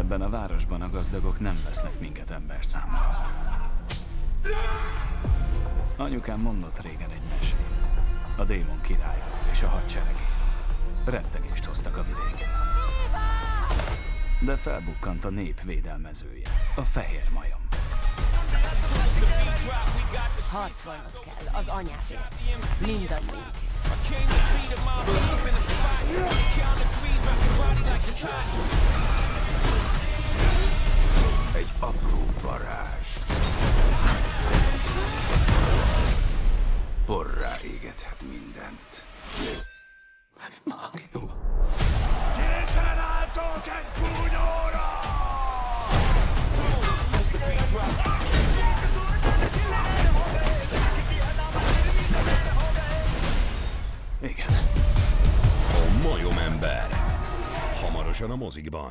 Ebben a városban a gazdagok nem vesznek minket ember számba. Anyukám mondott régen egy mesét. A démon királyról és a hadseregéről. Rettegést hoztak a vidékre. De felbukkant a nép védelmezője, a fehér majom. Harcolnod kell az anyádért. Mindannyiunkért. Porrá égethet mindent. Mágió. Készen álltok egy búnyóra! Igen. A majomember. Hamarosan a mozikban.